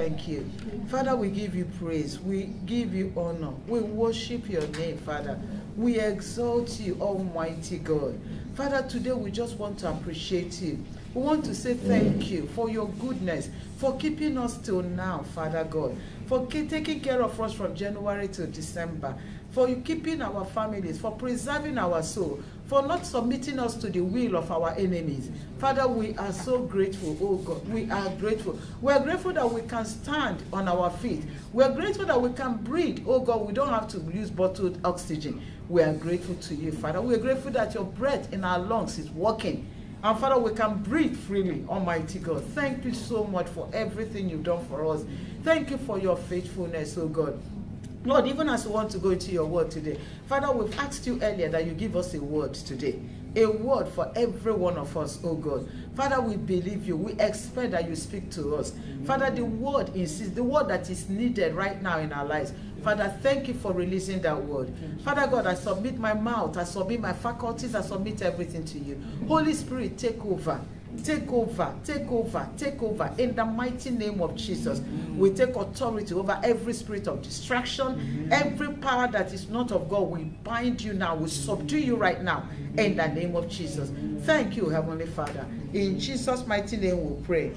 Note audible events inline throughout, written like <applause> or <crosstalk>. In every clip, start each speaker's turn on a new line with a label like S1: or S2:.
S1: thank you. Father, we give you praise. We give you honor. We worship your name, Father. We exalt you, Almighty God. Father, today we just want to appreciate you. We want to say thank mm. you for your goodness, for keeping us till now, Father God, for taking care of us from January to December, for you keeping our families, for preserving our soul, for not submitting us to the will of our enemies. Father, we are so grateful, oh God. We are grateful. We are grateful that we can stand on our feet. We are grateful that we can breathe. Oh God, we don't have to use bottled oxygen. We are grateful to you, Father. We are grateful that your breath in our lungs is working. And Father, we can breathe freely, Almighty God. Thank you so much for everything you've done for us. Thank you for your faithfulness, oh God. Lord, even as we want to go into your word today, Father, we've asked you earlier that you give us a word today. A word for every one of us, oh God. Father, we believe you. We expect that you speak to us. Father, the word insists, the word that is needed right now in our lives. Father, thank you for releasing that word. Father God, I submit my mouth, I submit my faculties, I submit everything to you. Holy Spirit, take over. Take over, take over, take over. In the mighty name of Jesus, mm-hmm. we take authority over every spirit of distraction, mm-hmm. every power that is not of God. We bind you now, we subdue you right now. In the name of Jesus. Thank you, Heavenly Father. In Jesus' mighty name we pray.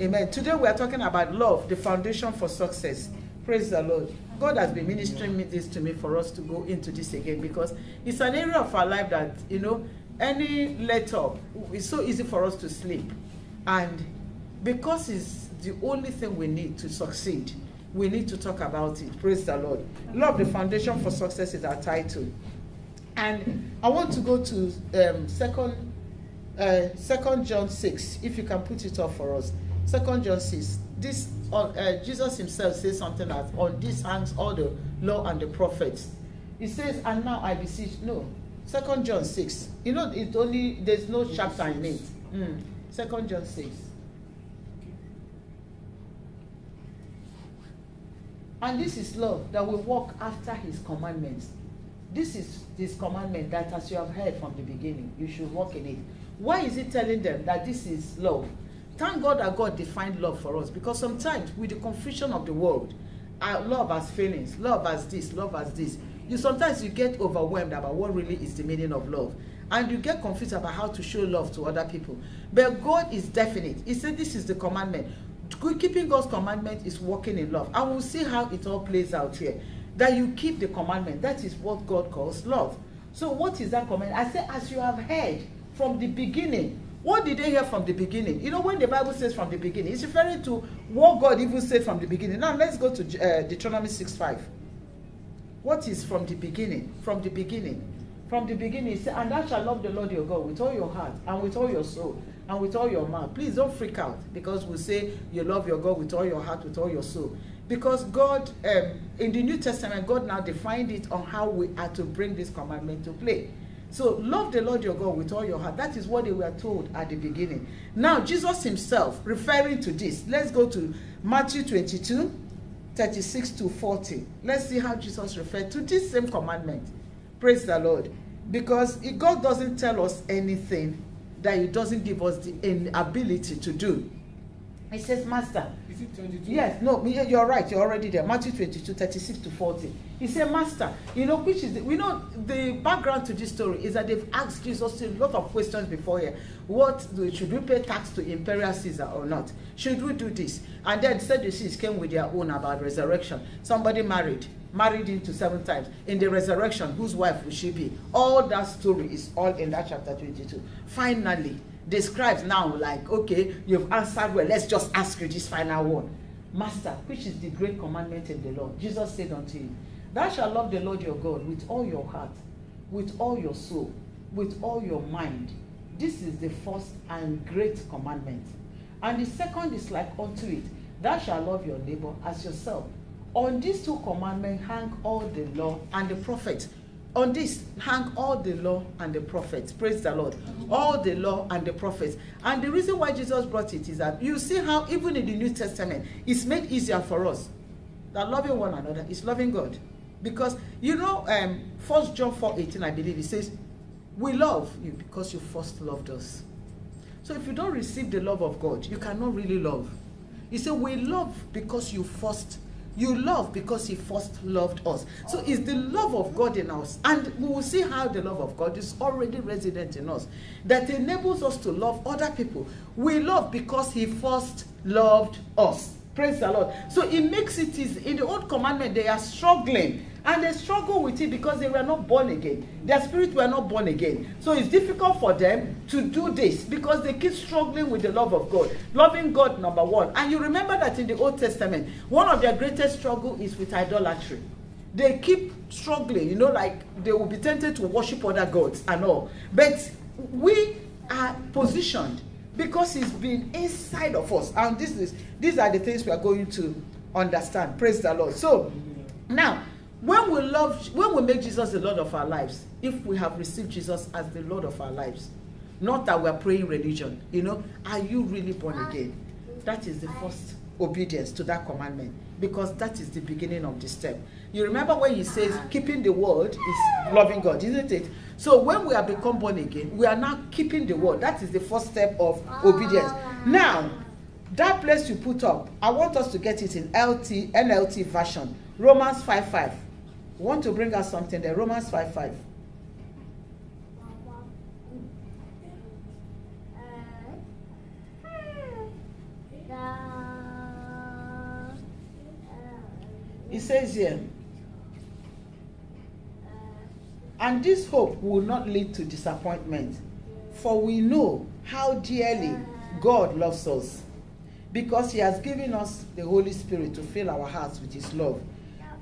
S1: Amen. Today we are talking about love, the foundation for success. Praise the Lord. God has been ministering me this to me for us to go into this again because it's an area of our life that, you know, any let up, it's so easy for us to sleep. And because it's the only thing we need to succeed, we need to talk about it. Praise the Lord. Love, the foundation for success is our title. And I want to go to um, second, uh, second John 6, if you can put it up for us. Second John 6. This uh, uh, Jesus himself says something that on this hangs all the law and the prophets. He says, and now I beseech. No, Second John 6. You know, it only there's no chapter in it. Mm. Second John 6. And this is love that we walk after his commandments. This is his commandment that as you have heard from the beginning, you should walk in it. Why is he telling them that this is love? Thank God that God defined love for us because sometimes with the confusion of the world, uh, love has feelings, love has this, love has this. You sometimes you get overwhelmed about what really is the meaning of love. And you get confused about how to show love to other people. But God is definite. He said this is the commandment. Keeping God's commandment is walking in love. And we'll see how it all plays out here. That you keep the commandment. That is what God calls love. So what is that commandment? I say, as you have heard from the beginning. What did they hear from the beginning? You know, when the Bible says from the beginning, it's referring to what God even said from the beginning. Now let's go to uh, Deuteronomy 6 5. What is from the beginning? From the beginning. From the beginning, said, and thou shalt love the Lord your God with all your heart and with all your soul and with all your mind. Please don't freak out because we say you love your God with all your heart, with all your soul. Because God, um, in the New Testament, God now defined it on how we are to bring this commandment to play. So love the Lord your God with all your heart. That is what they were told at the beginning. Now, Jesus himself, referring to this, let's go to Matthew 22, 36 to 40. Let's see how Jesus referred to this same commandment. Praise the Lord. Because God doesn't tell us anything that He doesn't give us the ability to do. He says, Master.
S2: Is it 22?
S1: Yes, no, you're right. You're already there. Matthew 22, 36 to 40. He said, Master, you know, which is, the, we know the background to this story is that they've asked Jesus a lot of questions before here. What, should we pay tax to Imperial Caesar or not? Should we do this? And then Sadducees came with their own about resurrection. Somebody married, married into seven times. In the resurrection, whose wife will she be? All that story is all in that chapter 22. Finally, the scribes now like, okay, you've answered well, let's just ask you this final one. Master, which is the great commandment in the law? Jesus said unto him, Thou shalt love the Lord your God with all your heart, with all your soul, with all your mind. This is the first and great commandment. And the second is like unto it, Thou shalt love your neighbor as yourself. On these two commandments hang all the law and the prophets on this hang all the law and the prophets. Praise the lord. All the law and the prophets. And the reason why jesus brought it is that you see how even in the new testament it's made easier for us that loving one another is loving god. Because you know um first john 4 18 i believe it says we love you because you first loved us. So if you don't receive the love of god you cannot really love. He said, We love because you first you love because he first loved us. So it's the love of God in us. And we will see how the love of God is already resident in us that enables us to love other people. We love because he first loved us. Praise the Lord. So it makes it easy. In the old commandment, they are struggling. And they struggle with it because they were not born again. Their spirit were not born again. So it's difficult for them to do this because they keep struggling with the love of God. Loving God, number one. And you remember that in the Old Testament, one of their greatest struggle is with idolatry. They keep struggling, you know, like they will be tempted to worship other gods and all. But we are positioned because it's been inside of us and this is these are the things we are going to understand praise the lord so now when we love when we make jesus the lord of our lives if we have received jesus as the lord of our lives not that we're praying religion you know are you really born again? That is the first obedience to that commandment because that is the beginning of the step. You remember when he says keeping the word is loving god isn't it? So when we have become born again we are now keeping the word. That is the first step of obedience. Now that place you put up i want us to get it in lt nlt version romans 5 5 want to bring us something there romans 5 5 It says here, and this hope will not lead to disappointment, for we know how dearly God loves us, because He has given us the Holy Spirit to fill our hearts with His love.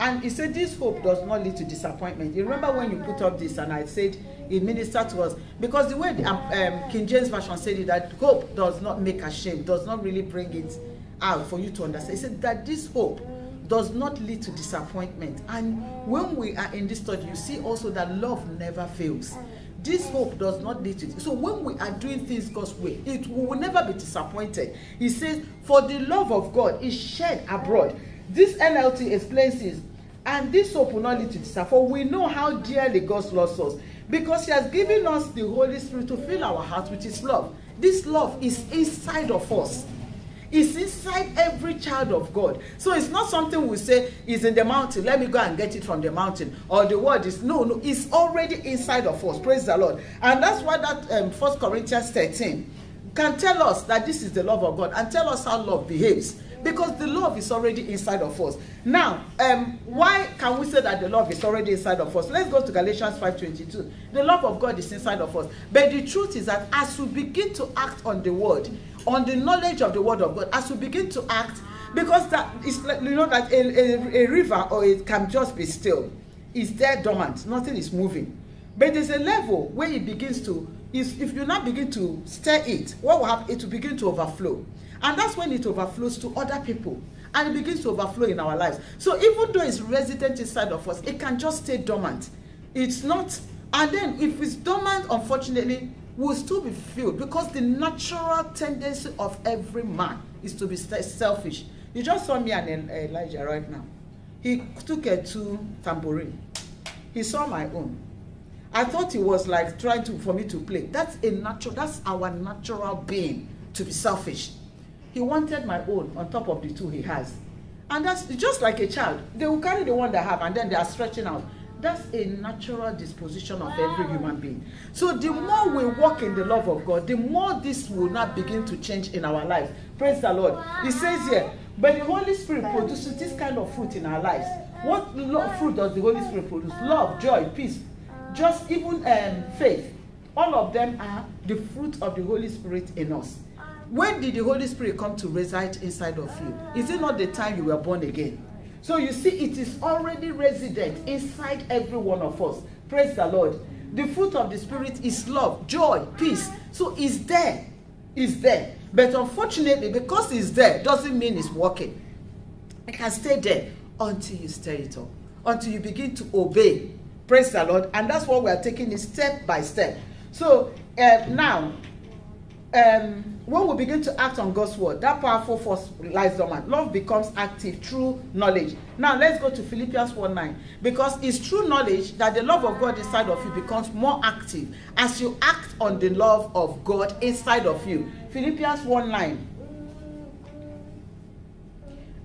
S1: And He said, This hope does not lead to disappointment. You remember when you put up this, and I said, It ministered to us, because the way the, um, um, King James Version said it, that hope does not make ashamed, does not really bring it out for you to understand. He said that this hope does not lead to disappointment. And when we are in this study, you see also that love never fails. This hope does not lead to. So when we are doing things God's way, it will never be disappointed. He says, "For the love of God is shed abroad." This NLT explains this, and this lead to. For we know how dearly God loves us, because He has given us the Holy Spirit to fill our hearts with His love. This love is inside of us. It's inside every child of God. So it's not something we say is in the mountain. Let me go and get it from the mountain. Or the word is no, no. It's already inside of us. Praise the Lord. And that's why that um, First Corinthians 13 can tell us that this is the love of God and tell us how love behaves because the love is already inside of us. Now, um, why can we say that the love is already inside of us? Let's go to Galatians 5:22. The love of God is inside of us. But the truth is that as we begin to act on the word, on the knowledge of the word of God, as we begin to act, because that is you know that a, a, a river or it can just be still. It's there dormant, nothing is moving. But there's a level where it begins to if you now begin to stir it, what will happen? It will begin to overflow. And that's when it overflows to other people. And it begins to overflow in our lives. So even though it's resident inside of us, it can just stay dormant. It's not, and then if it's dormant, unfortunately, will still be filled because the natural tendency of every man is to be selfish. You just saw me and Elijah right now. He took a two tambourine. He saw my own. I thought he was like trying to for me to play. That's a natural. That's our natural being to be selfish. He wanted my own on top of the two he has, and that's just like a child. They will carry the one they have, and then they are stretching out. That's a natural disposition of every human being. So the more we walk in the love of God, the more this will not begin to change in our lives. Praise the Lord. He says here, but the Holy Spirit produces this kind of fruit in our lives. What fruit does the Holy Spirit produce? Love, joy, peace, just even um, faith. All of them are the fruit of the Holy Spirit in us. When did the Holy Spirit come to reside inside of you? Is it not the time you were born again? So you see, it is already resident inside every one of us. Praise the Lord. The fruit of the Spirit is love, joy, peace. So it's there. It's there. But unfortunately, because it's there, doesn't mean it's working. It can stay there until you stir it up, until you begin to obey. Praise the Lord. And that's what we are taking is step by step. So uh, now, um, when we begin to act on God's word, that powerful force lies dormant. Love becomes active through knowledge. Now let's go to Philippians 1 9. Because it's through knowledge that the love of God inside of you becomes more active as you act on the love of God inside of you. Philippians 1 9.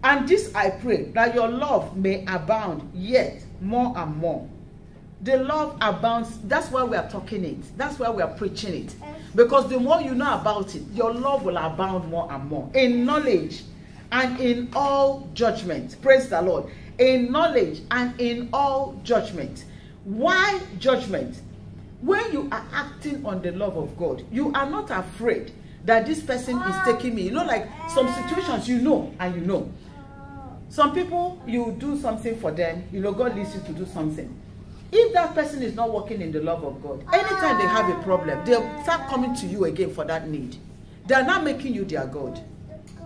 S1: And this I pray that your love may abound yet more and more. The love abounds. That's why we are talking it. That's why we are preaching it. Because the more you know about it, your love will abound more and more in knowledge and in all judgment. Praise the Lord. In knowledge and in all judgment. Why judgment? When you are acting on the love of God, you are not afraid that this person is taking me. You know, like some situations you know and you know. Some people, you do something for them, you know, God leads you to do something. If that person is not working in the love of God, anytime they have a problem, they'll start coming to you again for that need. They are not making you their God.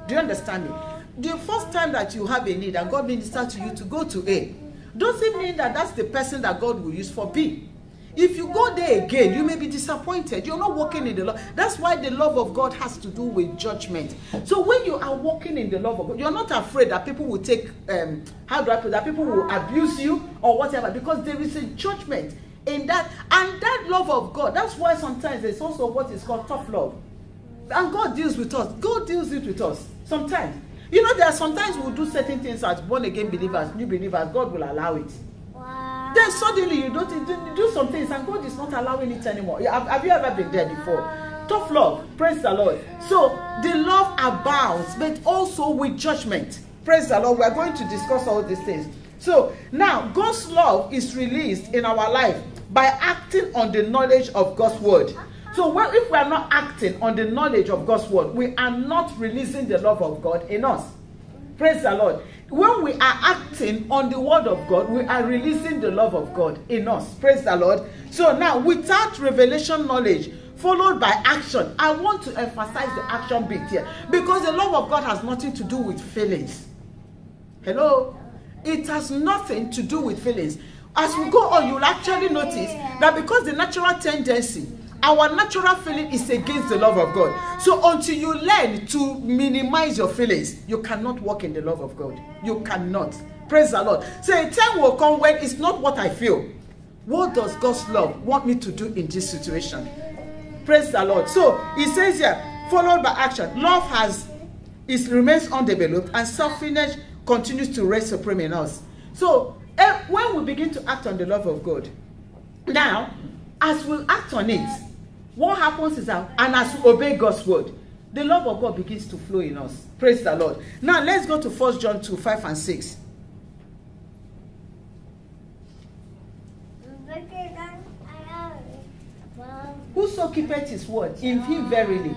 S1: Do you understand me? The first time that you have a need and God ministers to you to go to A, doesn't mean that that's the person that God will use for B. If you go there again, you may be disappointed. You're not walking in the love. That's why the love of God has to do with judgment. So when you are walking in the love of God, you're not afraid that people will take, um, how do I put that? People will abuse you or whatever because there is a judgment in that. And that love of God, that's why sometimes there's also what is called tough love. And God deals with us. God deals it with us sometimes. You know, there are sometimes we'll do certain things as born again believers, new believers. God will allow it. Then suddenly you don't you do some things and God is not allowing it anymore. Have, have you ever been there before? Tough love, praise the Lord. So the love abounds, but also with judgment. Praise the Lord. We are going to discuss all these things. So now God's love is released in our life by acting on the knowledge of God's word. So well, if we are not acting on the knowledge of God's word, we are not releasing the love of God in us. Praise the Lord when we are acting on the word of God, we are releasing the love of God in us. Praise the Lord. So now, without revelation knowledge, followed by action, I want to emphasize the action bit here because the love of God has nothing to do with feelings. Hello? It has nothing to do with feelings. As we go on, you'll actually notice that because the natural tendency our natural feeling is against the love of God. So until you learn to minimize your feelings, you cannot walk in the love of God. You cannot. Praise the Lord. So a time will come when it's not what I feel. What does God's love want me to do in this situation? Praise the Lord. So he says here, followed by action. Love has it remains undeveloped and selfishness continues to reign supreme in us. So eh, when we begin to act on the love of God, now as we act on it, what happens is that and as we obey God's word the love of God begins to flow in us. Praise the Lord. Now let's go to First John 2 5 and 6 whoso keepeth his word? In him verily.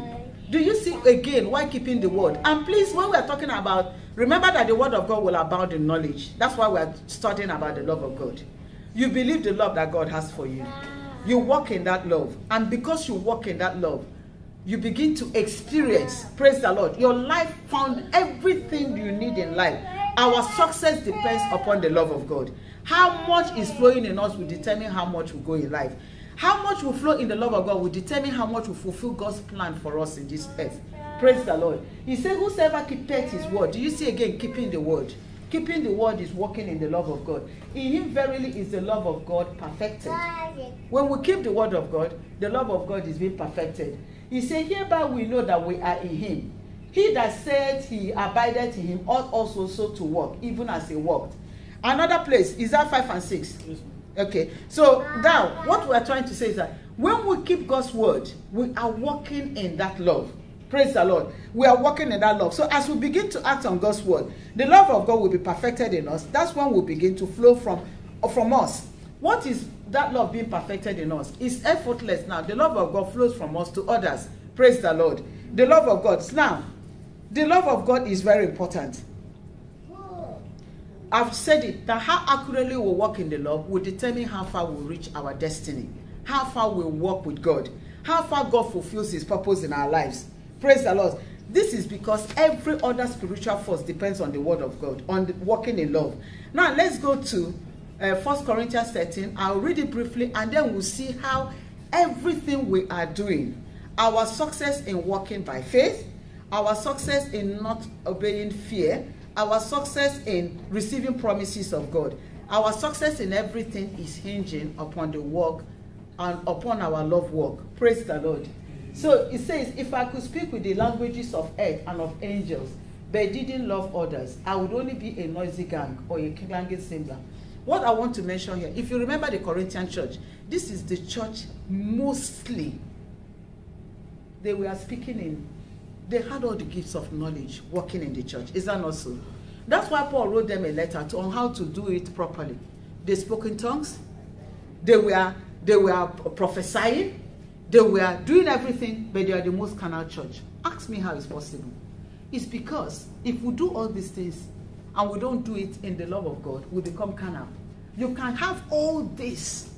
S1: Do you see again why keeping the word? And please when we are talking about remember that the word of God will abound in knowledge. That's why we are studying about the love of God. You believe the love that God has for you you walk in that love. And because you walk in that love you begin to experience. Praise the lord. Your life found everything you need in life. Our success depends upon the love of god. How much is flowing in us will determine how much will go in life. How much will flow in the love of god will determine how much will fulfill god's plan for us in this earth. Praise the lord. He said whosoever keepeth his word do you see again keeping the word Keeping the word is walking in the love of God. In him verily is the love of God perfected. When we keep the word of God, the love of God is being perfected. He said, Hereby we know that we are in him. He that said he abided in him ought also so to walk, even as he walked. Another place, is that 5 and 6? Okay, so now what we are trying to say is that when we keep God's word, we are walking in that love. Praise the Lord. We are walking in that love. So as we begin to act on God's word, the love of God will be perfected in us. That's when we begin to flow from, uh, from us. What is that love being perfected in us? It's effortless now. The love of God flows from us to others. Praise the Lord. The love of God. Now, the love of God is very important. I've said it that how accurately we walk in the love will determine how far we reach our destiny, how far we walk with God, how far God fulfills His purpose in our lives. Praise the Lord. This is because every other spiritual force depends on the word of God, on the, walking in love. Now let's go to uh, 1 Corinthians 13. I'll read it briefly and then we'll see how everything we are doing, our success in walking by faith, our success in not obeying fear, our success in receiving promises of God, our success in everything is hinging upon the work and upon our love work. Praise the Lord. So it says, if I could speak with the languages of earth and of angels, but didn't love others, I would only be a noisy gang or a clanging cymbal. What I want to mention here, if you remember the Corinthian church, this is the church mostly they were speaking in, they had all the gifts of knowledge working in the church. Is that not so? That's why Paul wrote them a letter to, on how to do it properly. They spoke in tongues, they were, they were prophesying, they were doing everything, but they are the most carnal church. Ask me how it's possible. It's because if we do all these things and we don't do it in the love of God, we become carnal. You can have all this,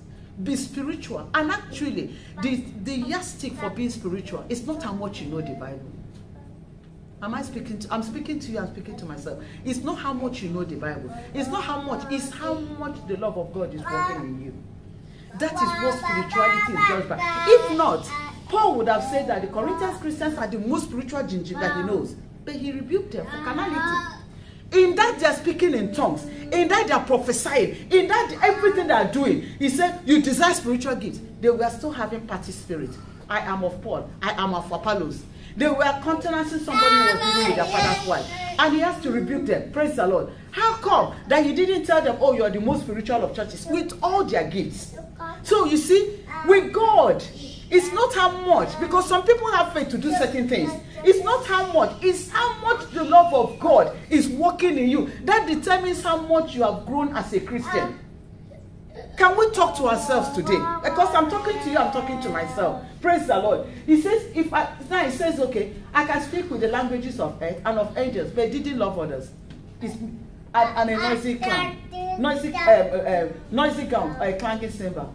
S1: be spiritual, and actually, the, the yardstick for being spiritual is not how much you know the Bible. Am I speaking to I'm speaking to you, I'm speaking to myself. It's not how much you know the Bible. It's not how much, it's how much the love of God is working in you. That is what spirituality is judged by. If not, Paul would have said that the Corinthian Christians are the most spiritual ginger that he knows. But he rebuked them for carnality. In that they're speaking in tongues, in that they're prophesying, in that everything they're doing, he said, You desire spiritual gifts. They were still having party spirit. I am of Paul, I am of Apollos. They were countenancing somebody who was living with their father's wife. And he has to rebuke them. Praise the Lord. How come that you didn't tell them, oh, you're the most spiritual of churches with all their gifts? So you see, with God, it's not how much, because some people have faith to do certain things. It's not how much, it's how much the love of God is working in you. That determines how much you have grown as a Christian. Can we talk to ourselves today? Because I'm talking to you, I'm talking to myself. Praise the Lord. He says, if I now he says, okay, I can speak with the languages of earth and of angels, but didn't love others. It's and, and a noisy clang, noisy, um, uh, um, uh, noisy a clanging cymbal.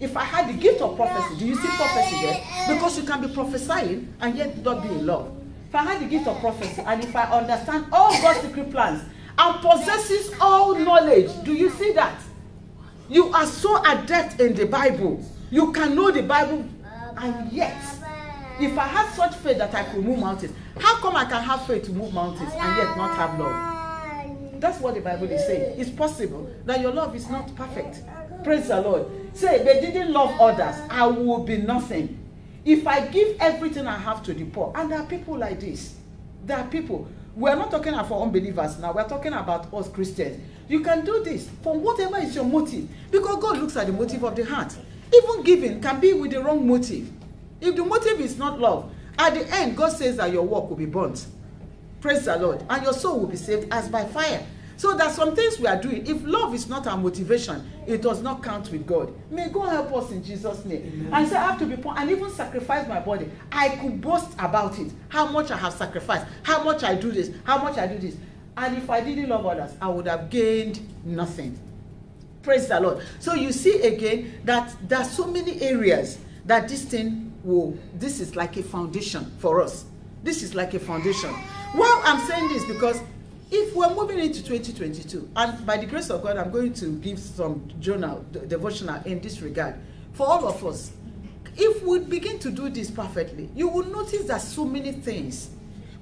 S1: If I had the gift of prophecy, do you see prophecy there? Because you can be prophesying and yet not be in love. If I had the gift of prophecy and if I understand all God's secret plans and possesses all knowledge, do you see that? You are so adept in the Bible. You can know the Bible, and yet, if I had such faith that I could move mountains, how come I can have faith to move mountains and yet not have love? That's what the Bible is saying. It's possible that your love is not perfect. Praise the Lord. Say, they didn't love others. I will be nothing. If I give everything I have to the poor, and there are people like this. There are people. We're not talking about unbelievers now. We're talking about us Christians. You can do this from whatever is your motive. Because God looks at the motive of the heart. Even giving can be with the wrong motive. If the motive is not love, at the end, God says that your work will be burnt. Praise the Lord. And your soul will be saved as by fire. So there's some things we are doing. If love is not our motivation, it does not count with God. May God help us in Jesus' name. Amen. And say, I have to be poor and even sacrifice my body. I could boast about it. How much I have sacrificed. How much I do this. How much I do this. And if I didn't love others, I would have gained nothing. Praise the Lord. So you see again that there are so many areas that this thing will, this is like a foundation for us. This is like a foundation. Well, I'm saying this because if we're moving into 2022, and by the grace of God, I'm going to give some journal, devotional in this regard, for all of us, if we begin to do this perfectly, you will notice that so many things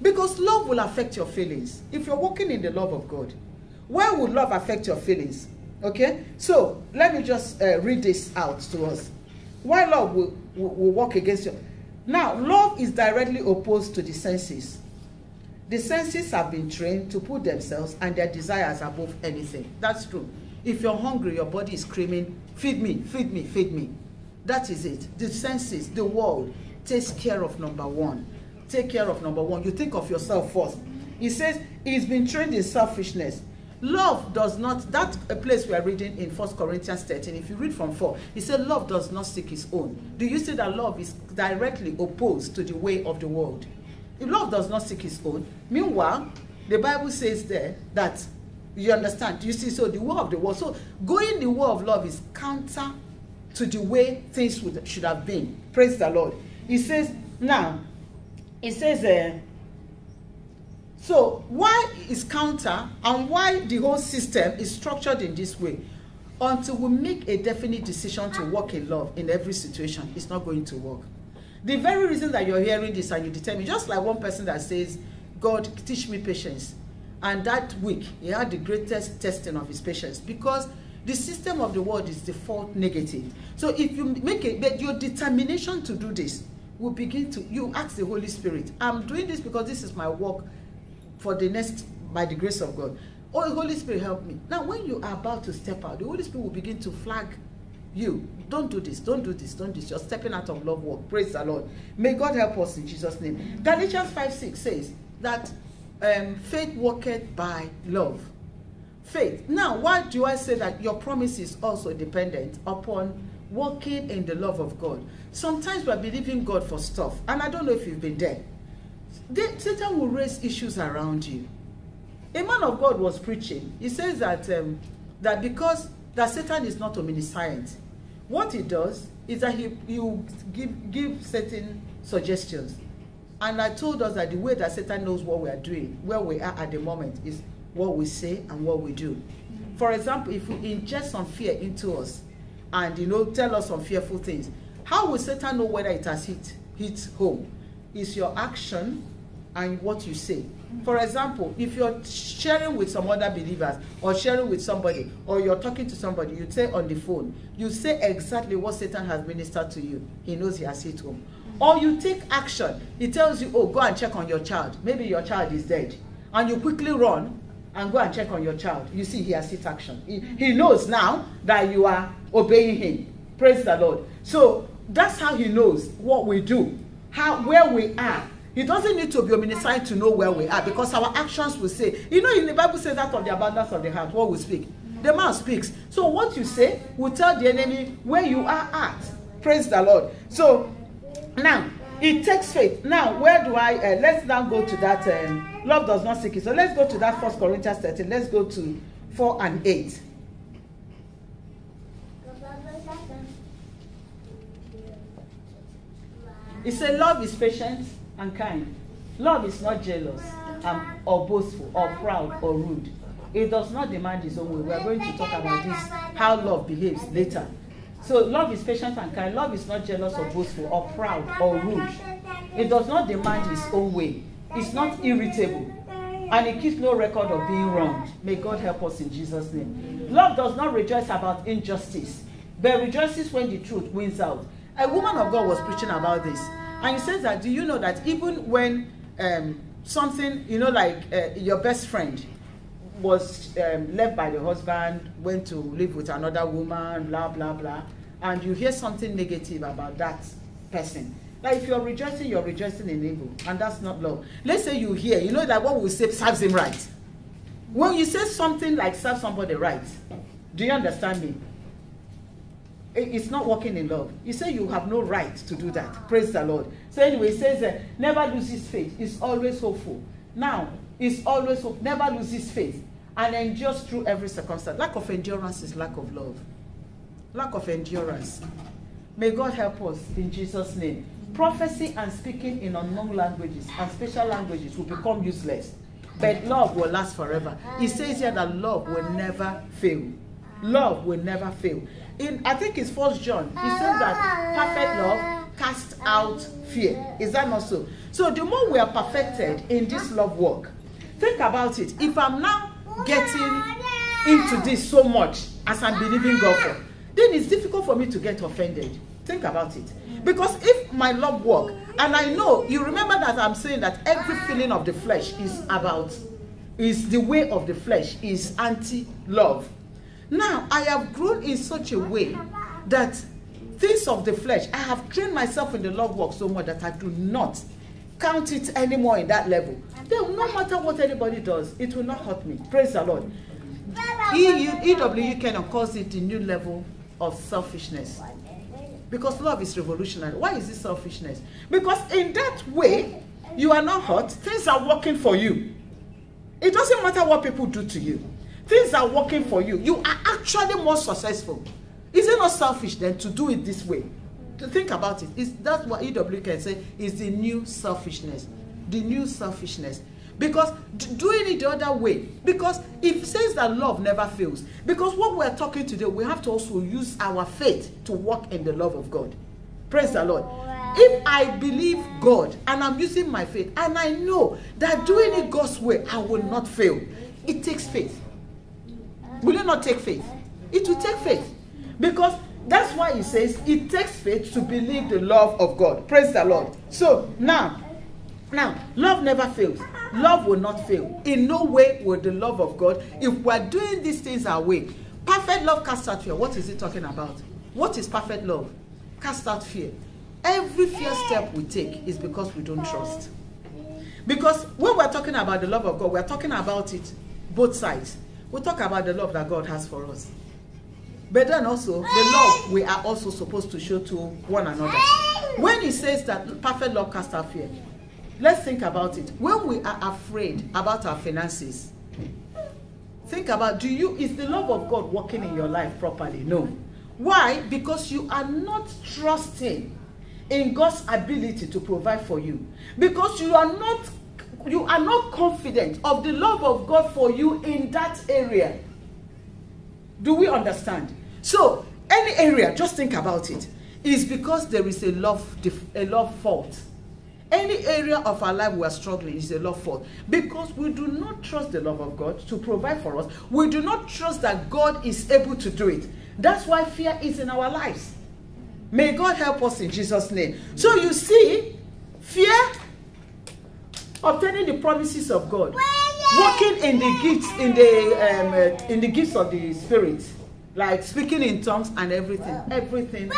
S1: Because love will affect your feelings. If you're walking in the love of God, where would love affect your feelings? Okay? So, let me just uh, read this out to us. Why love will, will, will work against you? Now, love is directly opposed to the senses. The senses have been trained to put themselves and their desires above anything. That's true. If you're hungry, your body is screaming, feed me, feed me, feed me. That is it. The senses, the world takes care of number one take care of number one. You think of yourself first. He says he's been trained in selfishness. Love does not, that's a place we are reading in First Corinthians 13, if you read from 4, he said love does not seek his own. Do you see that love is directly opposed to the way of the world? If love does not seek his own, meanwhile, the Bible says there that you understand, you see, so the way of the world, so going the way of love is counter to the way things would, should have been. Praise the Lord. He says, now, it says uh, so why is counter and why the whole system is structured in this way until we make a definite decision to walk in love in every situation it's not going to work the very reason that you're hearing this and you determine just like one person that says god teach me patience and that week he had the greatest testing of his patience because the system of the world is default negative so if you make it but your determination to do this will begin to you ask the holy spirit i'm doing this because this is my work for the next by the grace of God. Oh, Holy Spirit, help me. Now, when you are about to step out, the Holy Spirit will begin to flag you. Don't do this, don't do this, don't do this. You're stepping out of love work. Praise the Lord. May God help us in Jesus' name. Galatians 5 6 says that um, faith worketh by love. Faith. Now, why do I say that your promise is also dependent upon walking in the love of God? Sometimes we're believing God for stuff, and I don't know if you've been there. They, Satan will raise issues around you. A man of God was preaching. He says that um, that because that Satan is not omniscient, what he does is that he he will give give certain suggestions. And I told us that the way that Satan knows what we are doing, where we are at the moment, is what we say and what we do. For example, if we inject some fear into us and you know tell us some fearful things, how will Satan know whether it has hit hit home? Is your action and what you say. For example, if you're sharing with some other believers or sharing with somebody or you're talking to somebody, you say on the phone, you say exactly what Satan has ministered to you. He knows he has hit home. Or you take action. He tells you, oh, go and check on your child. Maybe your child is dead. And you quickly run and go and check on your child. You see, he has hit action. He, he knows now that you are obeying him. Praise the Lord. So that's how he knows what we do, how where we are He doesn't need to be omniscient to know where we are because our actions will say. You know, in the Bible says that of the abundance of the heart, what we speak. The mouth speaks. So what you say will tell the enemy where you are at. Praise the Lord. So now it takes faith. Now where do I? Uh, let's now go to that. Um, love does not seek it. So let's go to that First Corinthians thirteen. Let's go to four and eight. It says love is patient and kind. Love is not jealous um, or boastful or proud or rude. It does not demand its own way. We are going to talk about this, how love behaves later. So love is patient and kind. Love is not jealous or boastful or proud or rude. It does not demand its own way. It's not irritable. And it keeps no record of being wronged. May God help us in Jesus' name. Love does not rejoice about injustice, but rejoices when the truth wins out. A woman of God was preaching about this. And he says that, do you know that even when um, something, you know, like uh, your best friend was um, left by the husband, went to live with another woman, blah, blah, blah, and you hear something negative about that person. Like if you're rejoicing, you're rejoicing in evil, and that's not love. Let's say you hear, you know, that what we say serves him right. When you say something like serve somebody right, do you understand me? It's not working in love. You say you have no right to do that. Praise the Lord. So anyway, it says uh, never loses faith. It's always hopeful. Now, it's always hope. Never loses faith and endures through every circumstance. Lack of endurance is lack of love. Lack of endurance. May God help us in Jesus' name. Prophecy and speaking in unknown languages and special languages will become useless. But love will last forever. He says here that love will never fail. Love will never fail in I think it's First John. He says that perfect love casts out fear. Is that not so? So the more we are perfected in this love work, think about it. If I'm now getting into this so much as I'm believing God for, then it's difficult for me to get offended. Think about it. Because if my love work, and I know you remember that I'm saying that every feeling of the flesh is about, is the way of the flesh is anti-love. Now, I have grown in such a way that things of the flesh, I have trained myself in the love work so much that I do not count it anymore in that level. Then, no matter what anybody does, it will not hurt me. Praise the Lord. EW Kenyon calls it the new level of selfishness. Because love is revolutionary. Why is it selfishness? Because in that way, you are not hurt. Things are working for you. It doesn't matter what people do to you things are working for you you are actually more successful. Is it not selfish then to do it this way? To think about it. Is that's what ew can say is the new selfishness. The new selfishness. Because doing it the other way. Because it says that love never fails because what we're talking today we have to also use our faith to walk in the love of god. Praise the lord. If i believe god and i'm using my faith and i know that doing it god's way i will not fail. It takes faith Will it not take faith? It will take faith. Because that's why he says it takes faith to believe the love of God. Praise the Lord. So now, Now, love never fails. Love will not fail. In no way will the love of God, if we are doing these things our way, perfect love casts out fear. What is he talking about? What is perfect love? Cast out fear. Every fear step we take is because we don't trust. Because when we're talking about the love of God, we're talking about it both sides. We talk about the love that God has for us. But then also, the love we are also supposed to show to one another. When he says that perfect love casts out fear, let's think about it. When we are afraid about our finances, think about do you is the love of God working in your life properly? No. Why? Because you are not trusting in God's ability to provide for you. Because you are not you are not confident of the love of God for you in that area. Do we understand? So, any area, just think about it, is because there is a love a love fault. Any area of our life we are struggling is a love fault because we do not trust the love of God to provide for us. We do not trust that God is able to do it. That's why fear is in our lives. May God help us in Jesus' name. So you see, fear, obtaining the promises of God, walking in the gifts, in the um, in the gifts of the Spirit, like speaking in tongues and everything. Everything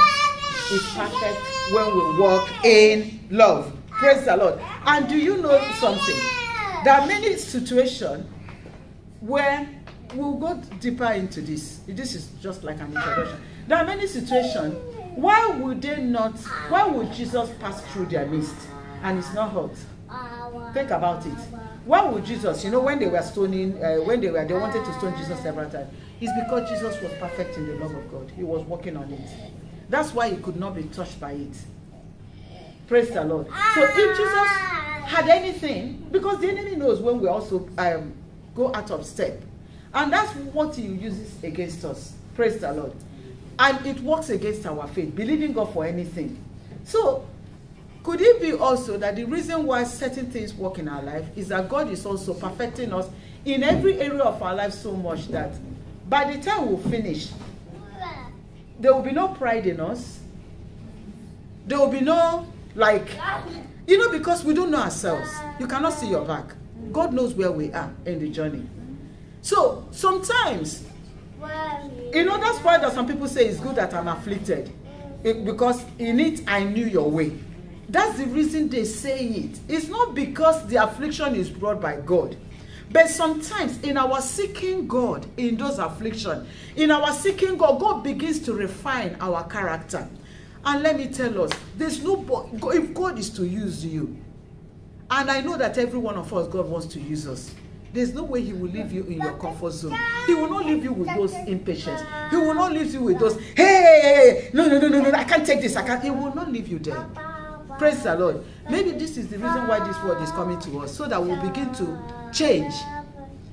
S1: is perfect when we walk in love. Praise the Lord. And do you know something? There are many situations where we'll go deeper into this. This is just like an introduction. There are many situations. Why would they not? Why would Jesus pass through their midst and it's not hot? Think about it. Why would Jesus? You know, when they were stoning, uh, when they were, they wanted to stone Jesus several times. It's because Jesus was perfect in the love of God. He was working on it. That's why he could not be touched by it. Praise the Lord. So if Jesus had anything, because the enemy knows when we also um, go out of step, and that's what he uses against us. Praise the Lord. And it works against our faith, believing God for anything. So, could it be also that the reason why certain things work in our life is that God is also perfecting us in every area of our life so much that by the time we finish, there will be no pride in us. There will be no like, you know, because we don't know ourselves. You cannot see your back. God knows where we are in the journey. So sometimes, you know, that's why that some people say it's good that I'm afflicted. It, because in it I knew your way. That's the reason they say it. It's not because the affliction is brought by God. But sometimes in our seeking God in those afflictions, in our seeking God, God begins to refine our character. And let me tell us, there's no if God is to use you, and I know that every one of us, God wants to use us. There's no way He will leave you in your comfort zone. He will not leave you with those impatience. He will not leave you with those, hey, no, no, no, no, no, I can't take this. I can't. He will not leave you there. Praise the Lord. Maybe this is the reason why this word is coming to us, so that we'll begin to change.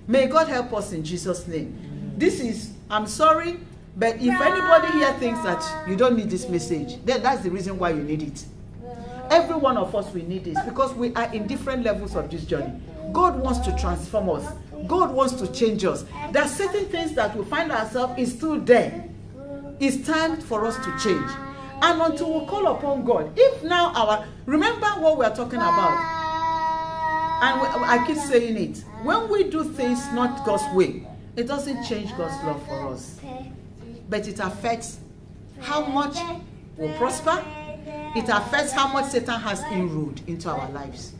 S1: May God help us in Jesus' name. This is, I'm sorry, but if anybody here thinks that you don't need this message, then that's the reason why you need it. Every one of us, we need this because we are in different levels of this journey. God wants to transform us. God wants to change us. There are certain things that we find ourselves is still there. It's time for us to change. And until we call upon God, if now our, remember what we are talking about. And I keep saying it. When we do things not God's way, it doesn't change God's love for us. But it affects how much we prosper. It affects how much Satan has inroad into our lives.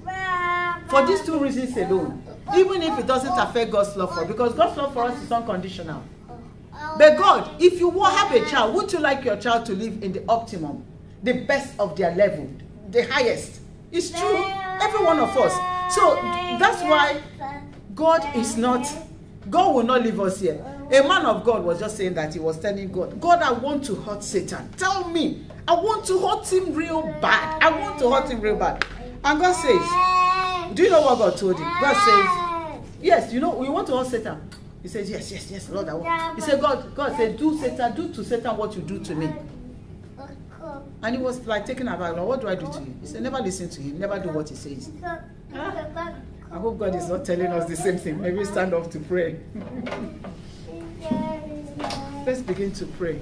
S1: For these two reasons alone, even if it doesn't affect God's love for us, because God's love for us is unconditional. But God, if you have a child, would you like your child to live in the optimum, the best of their level, the highest? It's true, every one of us. So that's why God is not, God will not leave us here. A man of God was just saying that he was telling God, God, I want to hurt Satan. Tell me, I want to hurt him real bad. I want to hurt him real bad. And God says, Do you know what God told him? God says, Yes, you know, we want to hurt Satan. He says, Yes, yes, yes, Lord, I want. He said, God, God said, Do Satan, do to Satan what you do to me. And he was like taking aback, Lord, what do I do to you? He said, Never listen to him, never do what he says. Ah, I hope God is not telling us the same thing. Maybe stand up to pray. <laughs> Let's begin to pray.